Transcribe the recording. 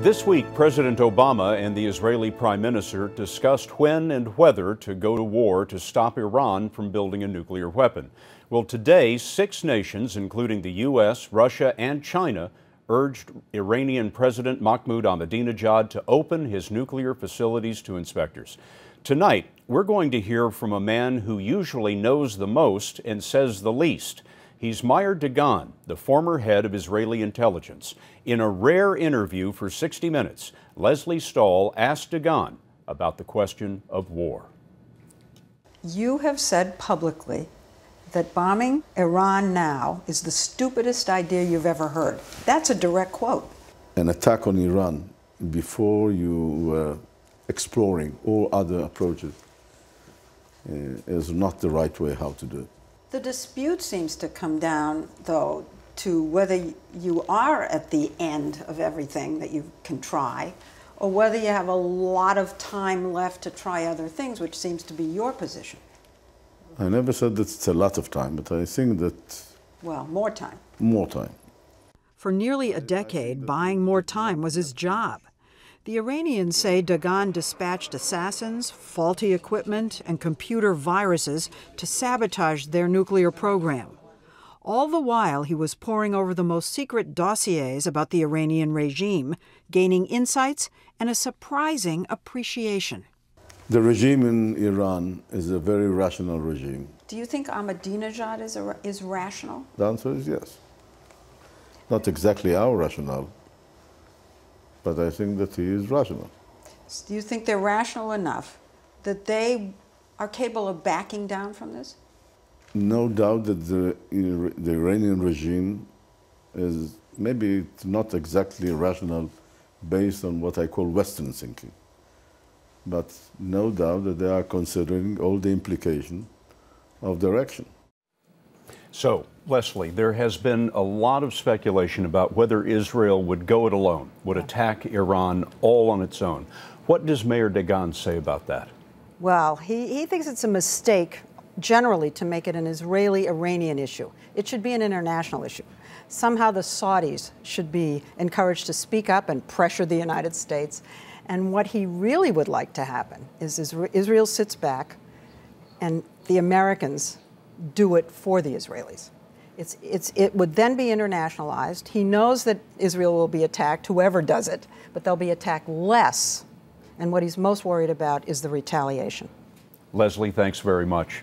This week, President Obama and the Israeli Prime Minister discussed when and whether to go to war to stop Iran from building a nuclear weapon. Well, today, six nations, including the U.S., Russia, and China, urged Iranian President Mahmoud Ahmadinejad to open his nuclear facilities to inspectors. Tonight, we're going to hear from a man who usually knows the most and says the least. He's Meir Dagan, the former head of Israeli intelligence. In a rare interview for 60 Minutes, Lesley Stahl asked Dagan about the question of war. You have said publicly that bombing Iran now is the stupidest idea you've ever heard. That's a direct quote. An attack on Iran before you uh, exploring all other approaches uh, is not the right way how to do it. The dispute seems to come down, though, to whether you are at the end of everything that you can try, or whether you have a lot of time left to try other things, which seems to be your position. I never said that it's a lot of time, but I think that. Well, more time. More time. For nearly a decade, buying more time was his job. The Iranians say Dagan dispatched assassins, faulty equipment, and computer viruses to sabotage their nuclear program. All the while, he was poring over the most secret dossiers about the Iranian regime, gaining insights and a surprising appreciation. The regime in Iran is a very rational regime. Do you think Ahmadinejad is, a, is rational? The answer is yes. Not exactly our rationale, but I think that he is rational. Do you think they're rational enough that they are capable of backing down from this? No doubt that the, the Iranian regime is maybe it's not exactly rational based on what I call Western thinking. But no doubt that they are considering all the implications of their action. So, Lesley, there has been a lot of speculation about whether Israel would go it alone, would attack Iran all on its own. What does Meir Dagan say about that? Well, he, he thinks it's a mistake generally to make it an Israeli Iranian issue. It should be an international issue. Somehow the Saudis should be encouraged to speak up and pressure the United States. And what he really would like to happen is Israel sits back and the Americans do it for the Israelis. It's, it's, it would then be internationalized. He knows that Israel will be attacked, whoever does it, but they'll be attacked less. And what he's most worried about is the retaliation. Lesley, thanks very much.